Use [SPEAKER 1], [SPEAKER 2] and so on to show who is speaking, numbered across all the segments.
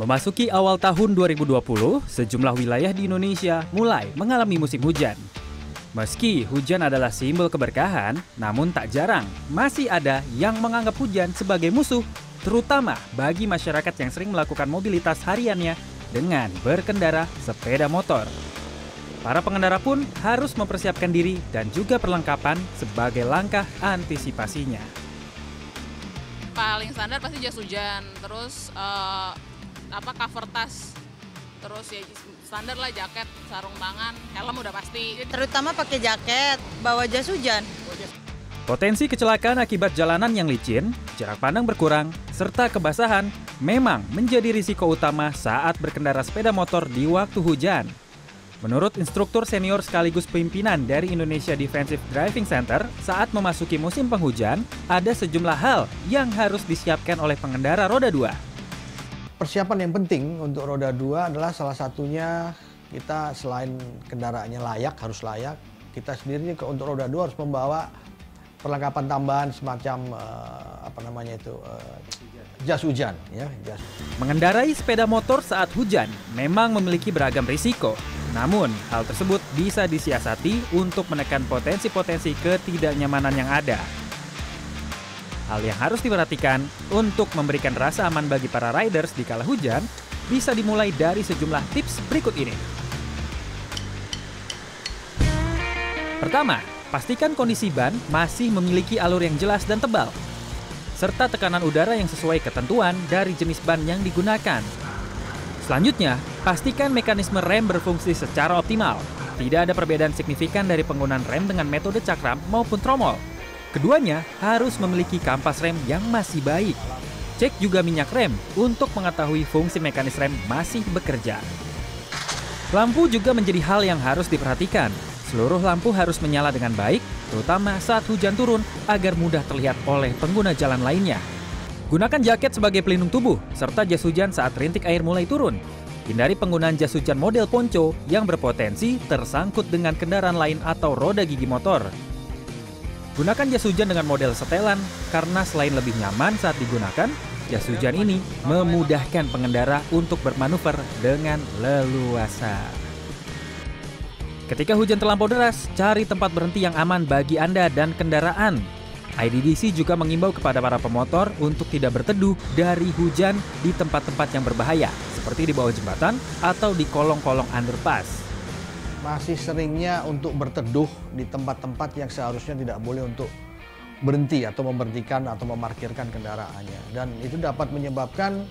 [SPEAKER 1] Memasuki awal tahun 2020, sejumlah wilayah di Indonesia mulai mengalami musim hujan. Meski hujan adalah simbol keberkahan, namun tak jarang masih ada yang menganggap hujan sebagai musuh, terutama bagi masyarakat yang sering melakukan mobilitas hariannya dengan berkendara sepeda motor. Para pengendara pun harus mempersiapkan diri dan juga perlengkapan sebagai langkah antisipasinya.
[SPEAKER 2] Paling standar pasti jas hujan, terus uh, apa cover tas. Terus ya standar lah jaket sarung tangan helm udah pasti.
[SPEAKER 3] Terutama pakai jaket bawa jas hujan.
[SPEAKER 1] Potensi kecelakaan akibat jalanan yang licin, jarak pandang berkurang, serta kebasahan memang menjadi risiko utama saat berkendara sepeda motor di waktu hujan. Menurut instruktur senior sekaligus pimpinan dari Indonesia Defensive Driving Center, saat memasuki musim penghujan, ada sejumlah hal yang harus disiapkan oleh pengendara roda 2
[SPEAKER 4] persiapan yang penting untuk roda dua adalah salah satunya kita selain kendaraannya layak harus layak kita sendiri untuk roda dua harus membawa perlengkapan tambahan semacam uh, apa namanya itu uh, jas hujan ya jas.
[SPEAKER 1] Mengendarai sepeda motor saat hujan memang memiliki beragam risiko. Namun, hal tersebut bisa disiasati untuk menekan potensi-potensi ketidaknyamanan yang ada. Hal yang harus diperhatikan untuk memberikan rasa aman bagi para riders di kala hujan bisa dimulai dari sejumlah tips berikut ini. Pertama, pastikan kondisi ban masih memiliki alur yang jelas dan tebal, serta tekanan udara yang sesuai ketentuan dari jenis ban yang digunakan. Selanjutnya, pastikan mekanisme rem berfungsi secara optimal. Tidak ada perbedaan signifikan dari penggunaan rem dengan metode cakram maupun tromol. Keduanya harus memiliki kampas rem yang masih baik. Cek juga minyak rem untuk mengetahui fungsi mekanis rem masih bekerja. Lampu juga menjadi hal yang harus diperhatikan. Seluruh lampu harus menyala dengan baik, terutama saat hujan turun agar mudah terlihat oleh pengguna jalan lainnya. Gunakan jaket sebagai pelindung tubuh, serta jas hujan saat rintik air mulai turun. Hindari penggunaan jas hujan model ponco yang berpotensi tersangkut dengan kendaraan lain atau roda gigi motor. Gunakan jas hujan dengan model setelan karena selain lebih nyaman saat digunakan, jas hujan ini memudahkan pengendara untuk bermanuver dengan leluasa. Ketika hujan terlampau deras, cari tempat berhenti yang aman bagi Anda dan kendaraan. IDDC juga mengimbau kepada para pemotor untuk tidak berteduh dari hujan di tempat-tempat yang berbahaya, seperti di bawah jembatan atau di kolong-kolong underpass
[SPEAKER 4] masih seringnya untuk berteduh di tempat-tempat yang seharusnya tidak boleh untuk berhenti atau memberhentikan atau memarkirkan kendaraannya dan itu dapat menyebabkan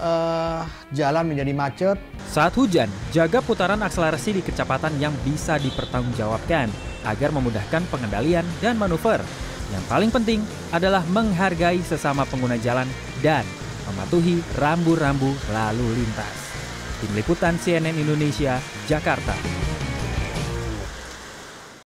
[SPEAKER 4] uh, jalan menjadi macet.
[SPEAKER 1] Saat hujan, jaga putaran akselerasi di kecepatan yang bisa dipertanggungjawabkan agar memudahkan pengendalian dan manuver. Yang paling penting adalah menghargai sesama pengguna jalan dan mematuhi rambu-rambu lalu lintas. Tim Liputan CNN Indonesia, Jakarta.